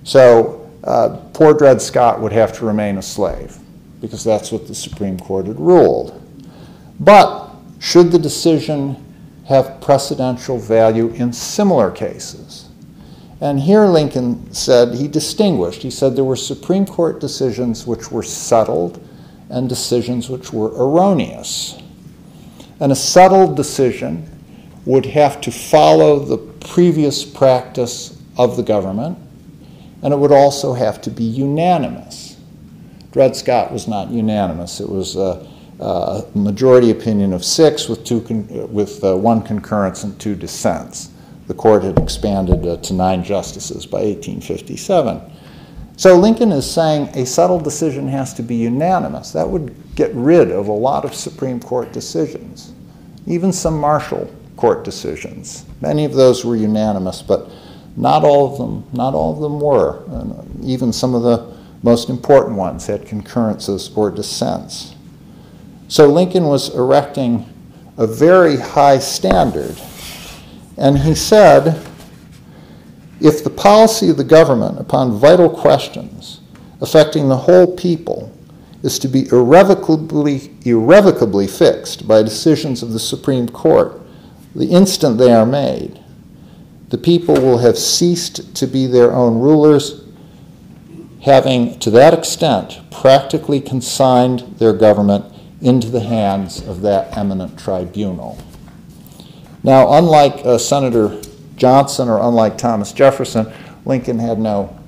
So uh, poor Dred Scott would have to remain a slave because that's what the Supreme Court had ruled. But should the decision have precedential value in similar cases? And here Lincoln said, he distinguished, he said there were Supreme Court decisions which were settled and decisions which were erroneous. And a settled decision would have to follow the previous practice of the government, and it would also have to be unanimous. Dred Scott was not unanimous. It was a, a majority opinion of six with, two with uh, one concurrence and two dissents. The court had expanded uh, to nine justices by 1857. So Lincoln is saying a settled decision has to be unanimous. That would get rid of a lot of Supreme Court decisions, even some Marshall Court decisions. Many of those were unanimous, but not all of them. Not all of them were. And even some of the most important ones had concurrences or dissents. So Lincoln was erecting a very high standard. And he said, if the policy of the government upon vital questions affecting the whole people is to be irrevocably, irrevocably fixed by decisions of the Supreme Court the instant they are made, the people will have ceased to be their own rulers having to that extent practically consigned their government into the hands of that eminent tribunal. Now, unlike uh, Senator Johnson or unlike Thomas Jefferson, Lincoln had no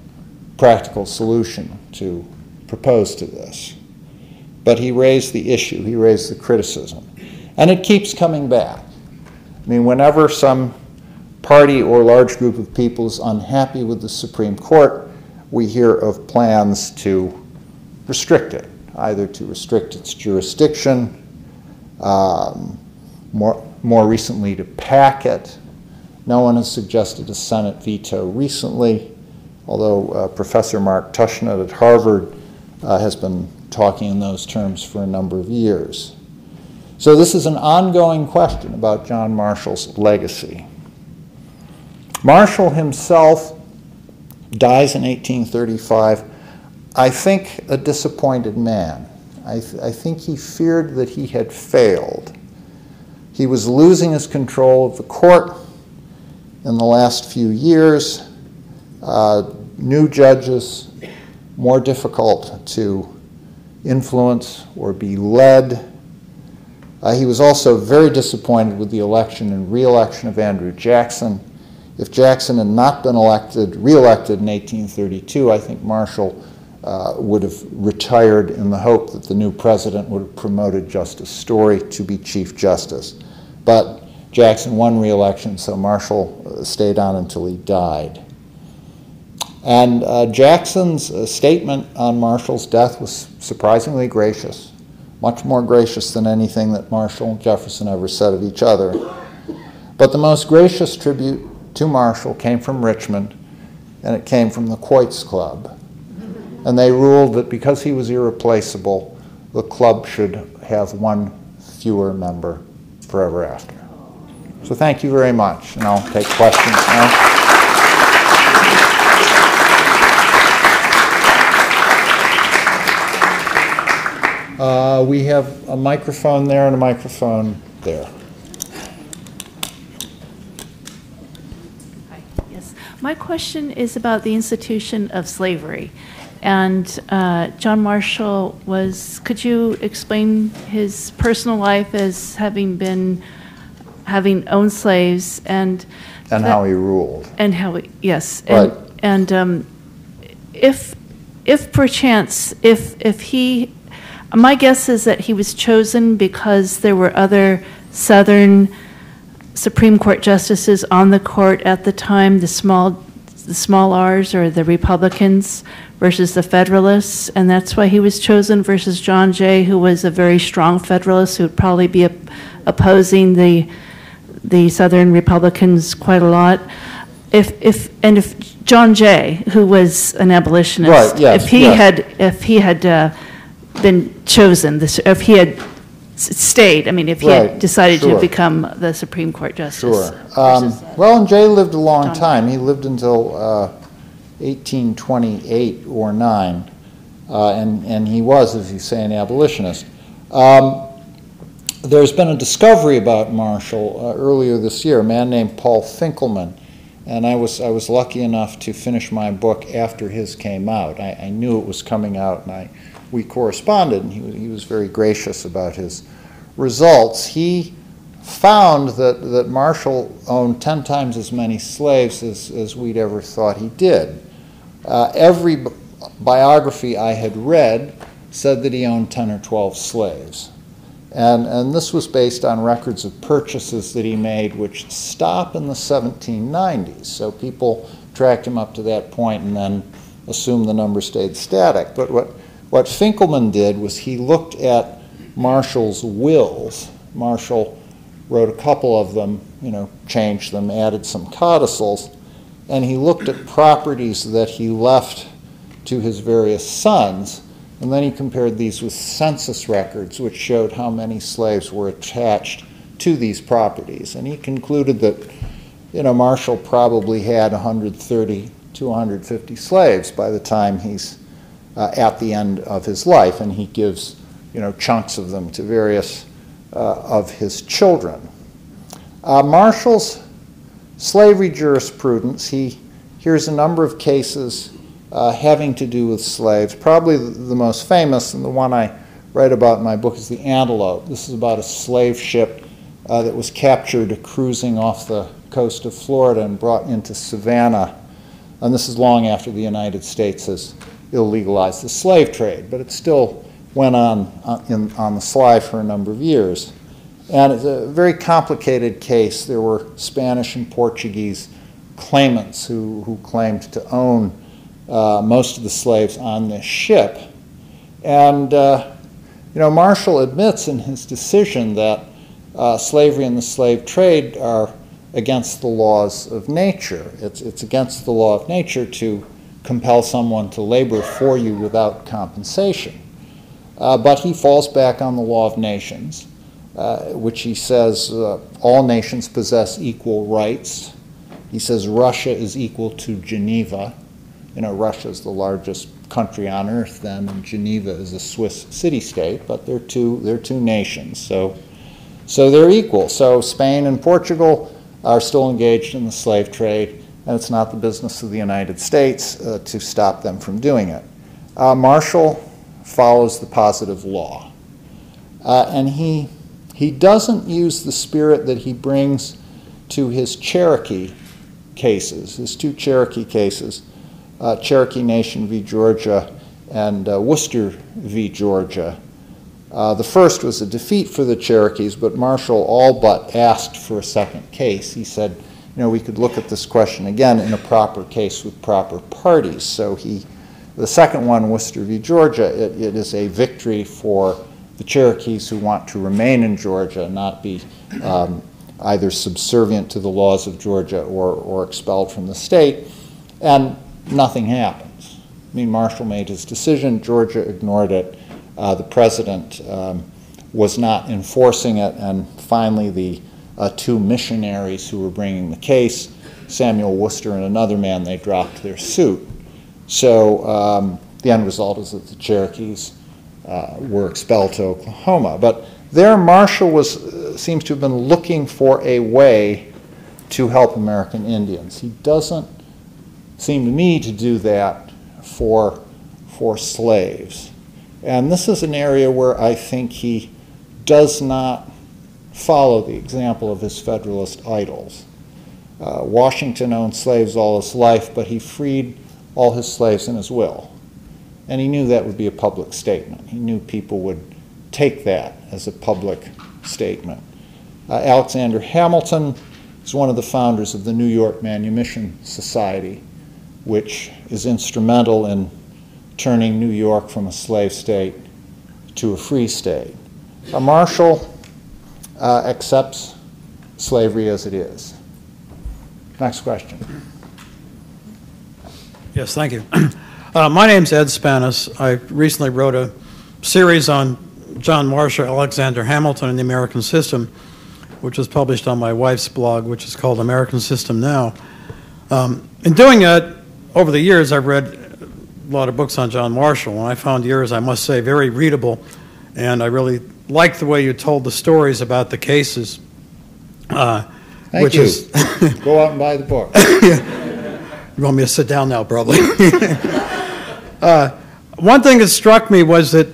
practical solution to propose to this. But he raised the issue, he raised the criticism. And it keeps coming back. I mean, whenever some party or large group of people is unhappy with the Supreme Court, we hear of plans to restrict it, either to restrict its jurisdiction, um, more, more recently to pack it. No one has suggested a Senate veto recently, although uh, Professor Mark Tushnet at Harvard uh, has been talking in those terms for a number of years. So this is an ongoing question about John Marshall's legacy. Marshall himself dies in 1835, I think a disappointed man. I, th- I think he feared that he had failed. He was losing his control of the court in the last few years. Uh, new judges, more difficult to influence or be led. Uh, he was also very disappointed with the election and re-election of Andrew Jackson. If Jackson had not been elected, re-elected in 1832, I think Marshall uh, would have retired in the hope that the new president would have promoted Justice Story to be Chief Justice. But Jackson won re-election, so Marshall uh, stayed on until he died. And uh, Jackson's uh, statement on Marshall's death was surprisingly gracious, much more gracious than anything that Marshall and Jefferson ever said of each other. But the most gracious tribute to Marshall came from Richmond, and it came from the Quoits Club. And they ruled that because he was irreplaceable, the club should have one fewer member forever after. So thank you very much, and I'll take questions now. Uh, we have a microphone there and a microphone there. Hi, Yes. My question is about the institution of slavery. And uh, John Marshall was, could you explain his personal life as having been, having owned slaves and? And how he ruled. And how, he- yes. and- And um, if, if perchance, if, if he, my guess is that he was chosen because there were other Southern Supreme Court justices on the court at the time, the small, the small Rs or the Republicans versus the Federalists, and that's why he was chosen versus John Jay, who was a very strong Federalist who would probably be op- opposing the, the Southern Republicans quite a lot. If, if, and if John Jay, who was an abolitionist. Right, yes, If he yes. had, if he had uh, been chosen, this- if he had s- stayed, I mean, if he Right, had decided to sure. become the Supreme Court justice. Sure. Um, versus, Well, and Jay lived a long John. time. He lived until uh, 1828 or 9, uh, and, and he was, as you say, an abolitionist. Um, There's been a discovery about Marshall uh, earlier this year, a man named Paul Finkelman, and I was, I was lucky enough to finish my book after his came out. I, I knew it was coming out, and I, we corresponded, and he, was- he was very gracious about his results. He found that, that Marshall owned 10 times as many slaves as, as we'd ever thought he did. Uh, every bi- biography I had read said that he owned 10 or 12 slaves. And, and this was based on records of purchases that he made, which stop in the 1790s. So people tracked him up to that point and then assumed the number stayed static. But what, what Finkelman did was he looked at Marshall's wills. Marshall wrote a couple of them, you know, changed them, added some codicils, and he looked at properties that he left to his various sons, and then he compared these with census records, which showed how many slaves were attached to these properties. And he concluded that, you know, Marshall probably had 130 to 150 slaves by the time he's uh, at the end of his life, and he gives, you know, chunks of them to various uh, of his children. Uh, Marshall's slavery jurisprudence, he hears a number of cases uh, having to do with slaves. Probably the, most famous, and the one I write about in my book, is the Antelope. This is about a slave ship uh, that was captured cruising off the coast of Florida and brought into Savannah. And this is long after the United States has illegalized the slave trade, but it still went on uh, in, on the sly for a number of years. And it's a very complicated case. There were Spanish and Portuguese claimants who, who claimed to own uh, most of the slaves on this ship. And, uh, you know, Marshall admits in his decision that uh, slavery and the slave trade are against the laws of nature. It's, it's against the law of nature to compel someone to labor for you without compensation. Uh, but he falls back on the law of nations, uh, which he says uh, all nations possess equal rights. He says Russia is equal to Geneva. You know, Russia is the largest country on earth then, and Geneva is a Swiss city-state, but they're two, they're two nations. So So they're equal. So Spain and Portugal are still engaged in the slave trade, and it's not the business of the United States uh, to stop them from doing it. Uh, Marshall follows the positive law, uh, and he, he doesn't use the spirit that he brings to his Cherokee cases, his two Cherokee cases, uh, Cherokee Nation v. Georgia and uh, Worcester v. Georgia. Uh, the first was a defeat for the Cherokees, but Marshall all but asked for a second case. He said, you know, we could look at this question again in a proper case with proper parties. So he, the second one, Worcester v. Georgia, it, it is a victory for the Cherokees who want to remain in Georgia, not be um, either subservient to the laws of Georgia or, or expelled from the state. And nothing happens. I mean, Marshall made his decision, Georgia ignored it. Uh, the president um, was not enforcing it, and finally, the uh, two missionaries who were bringing the case, Samuel Worcester and another man, they dropped their suit. So um, the end result is that the Cherokees uh, were expelled to Oklahoma. But there, Marshall was, uh, seems to have been looking for a way to help American Indians. He doesn't seem to me to do that for, for slaves. And this is an area where I think he does not follow the example of his Federalist idols. Uh, Washington owned slaves all his life, but he freed all his slaves in his will. And he knew that would be a public statement. He knew people would take that as a public statement. Uh, Alexander Hamilton is one of the founders of the New York Manumission Society which is instrumental in turning New York from a slave state to a free state. A Marshall uh, accepts slavery as it is. Next question. Yes, thank you. <clears throat> Uh, my name's Ed Spanis. I recently wrote a series on John Marshall, Alexander Hamilton, and the American System, which was published on my wife's blog, which is called American System Now. Um, in doing that, over the years, I've read a lot of books on John Marshall, and I found yours, I must say, very readable. And I really like the way you told the stories about the cases. Uh, Thank which you. Is <laughs> Go out and buy the book. <laughs> you want me to sit down now, probably? <laughs> uh, one thing that struck me was that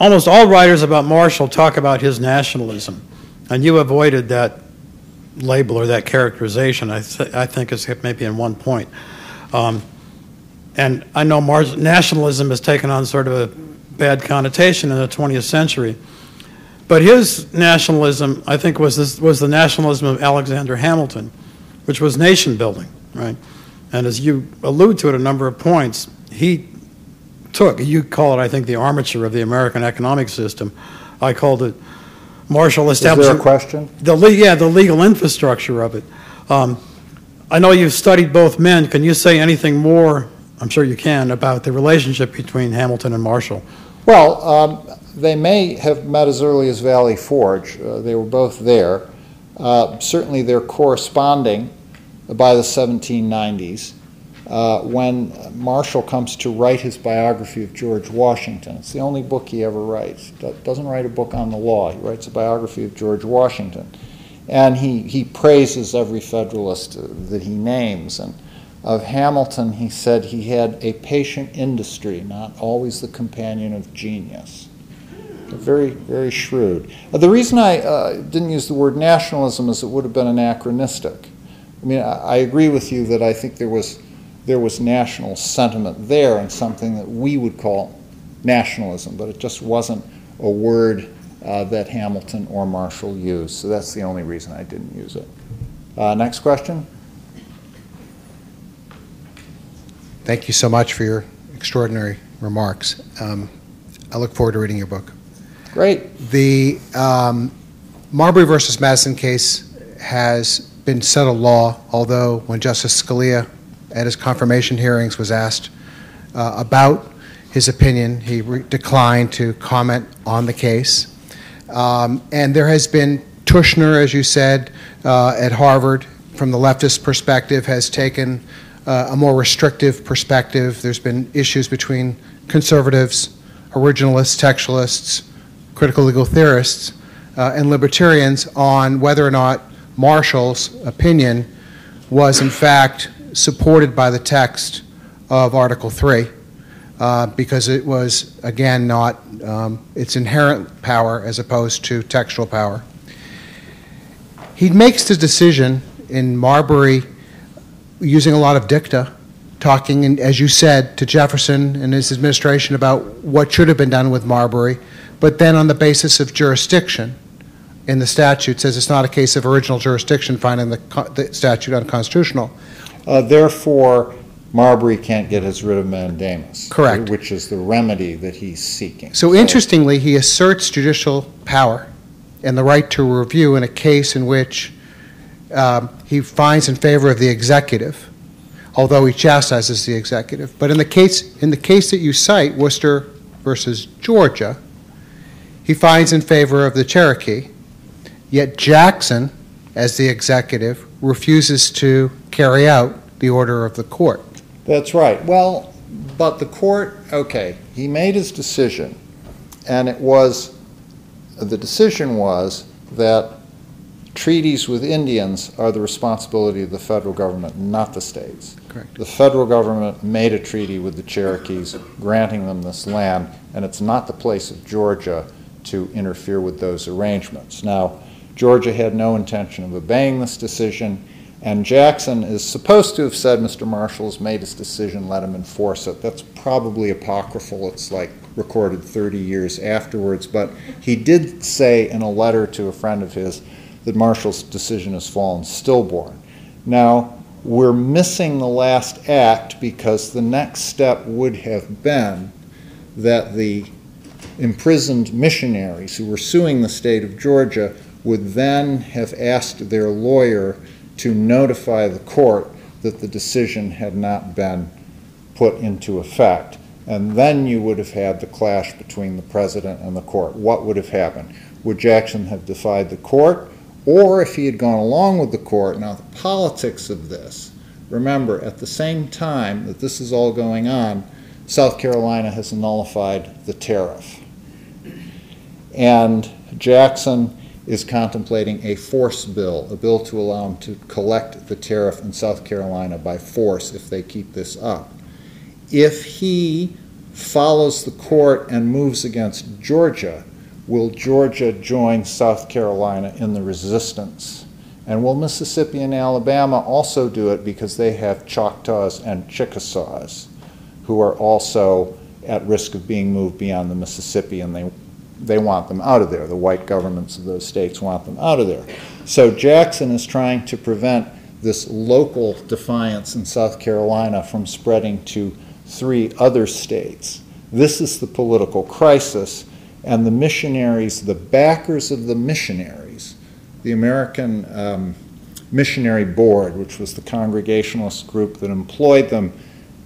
almost all writers about Marshall talk about his nationalism, and you avoided that label or that characterization. I, th- I think it's maybe in one point. Um, and I know Mars- nationalism has taken on sort of a bad connotation in the 20th century. But his nationalism, I think, was, this, was the nationalism of Alexander Hamilton, which was nation building, right? And as you allude to at a number of points, he took, you call it, I think, the armature of the American economic system. I called it Marshall establishing. Is there a question? The, yeah, the legal infrastructure of it. Um, I know you've studied both men. Can you say anything more, I'm sure you can, about the relationship between Hamilton and Marshall? Well, um, they may have met as early as Valley Forge. Uh, they were both there. Uh, certainly, they're corresponding by the 1790s uh, when Marshall comes to write his biography of George Washington. It's the only book he ever writes. Doesn't write a book on the law. He writes a biography of George Washington. And he, he praises every Federalist that he names. And of Hamilton, he said he had a patient industry, not always the companion of genius. Very, very shrewd. Uh, the reason I uh, didn't use the word nationalism is it would have been anachronistic. I mean, I, I agree with you that I think there was, there was national sentiment there and something that we would call nationalism, but it just wasn't a word uh, that Hamilton or Marshall used. So that's the only reason I didn't use it. Uh, next question. Thank you so much for your extraordinary remarks. Um, I look forward to reading your book. Great. The um, Marbury versus Madison case has been settled law, although when Justice Scalia at his confirmation hearings was asked uh, about his opinion, he declined to comment on the case. Um, and there has been Tushnet, as you said, uh, at Harvard, from the leftist perspective, has taken uh, a more restrictive perspective. There's been issues between conservatives, originalists, textualists, critical legal theorists. uh, and libertarians on whether or not Marshall's opinion was in fact supported by the text of Article 3, uh, because it was, again, not um, its inherent power as opposed to textual power. He makes the decision in Marbury using a lot of dicta, talking, and as you said, to Jefferson and his administration about what should have been done with Marbury, but then on the basis of jurisdiction in the statute says it's not a case of original jurisdiction finding the, the statute unconstitutional. Uh, Therefore, Marbury can't get his writ of mandamus. Correct. Which is the remedy that he's seeking. So interestingly, he asserts judicial power and the right to review in a case in which um, he finds in favor of the executive, although he chastises the executive. But in the case, in the case that you cite, Worcester versus Georgia, he finds in favor of the Cherokee, yet Jackson, as the executive, refuses to carry out the order of the court. That's right. Well, but the court, okay, he made his decision, and it was, the decision was that treaties with Indians are the responsibility of the federal government, not the states. Correct. The federal government made a treaty with the Cherokees granting them this land, and it's not the place of Georgia to interfere with those arrangements. Now, Georgia had no intention of obeying this decision, and Jackson is supposed to have said, Mr. Marshall's made his decision, let him enforce it. That's probably apocryphal. It's like recorded 30 years afterwards. But he did say in a letter to a friend of his that Marshall's decision has fallen stillborn. Now, we're missing the last act because the next step would have been that the imprisoned missionaries who were suing the state of Georgia would then have asked their lawyer to notify the court that the decision had not been put into effect. And then you would have had the clash between the president and the court. What would have happened? Would Jackson have defied the court? Or if he had gone along with the court, now the politics of this, remember, at the same time that this is all going on, South Carolina has nullified the tariff. And Jackson is contemplating a force bill, a bill to allow him to collect the tariff in South Carolina by force if they keep this up. If he follows the court and moves against Georgia, will Georgia join South Carolina in the resistance? And will Mississippi and Alabama also do it because they have Choctaws and Chickasaws who are also at risk of being moved beyond the Mississippi and they they want them out of there. The white governments of those states want them out of there. So Jackson is trying to prevent this local defiance in South Carolina from spreading to three other states. This is the political crisis, and the missionaries, the backers of the missionaries, the American um, Missionary Board, which was the Congregationalist group that employed them,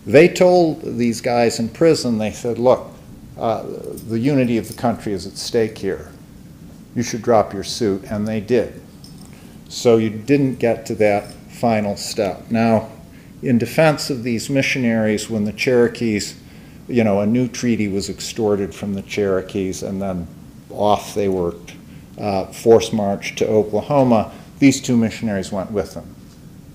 they told these guys in prison, they said, look, uh, the unity of the country is at stake here. You should drop your suit, and they did. So you didn't get to that final step. Now, in defense of these missionaries, when the Cherokees, you know, a new treaty was extorted from the Cherokees, and then off they were uh, force marched to Oklahoma, these two missionaries went with them,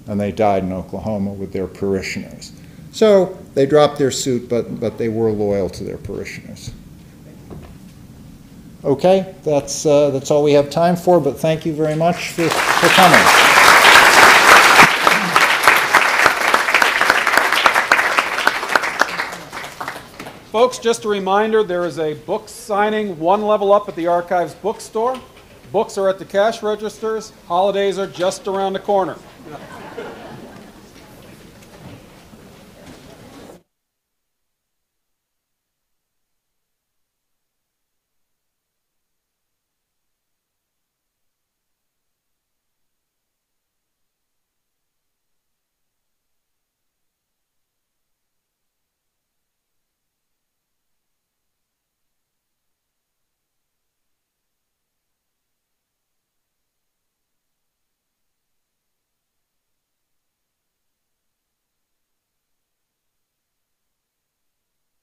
and they died in Oklahoma with their parishioners. So they dropped their suit, but, but they were loyal to their parishioners. Okay, that's, uh, that's all we have time for, but thank you very much for, for coming. Folks, just a reminder, there is a book signing one level up at the Archives bookstore. Books are at the cash registers. Holidays are just around the corner.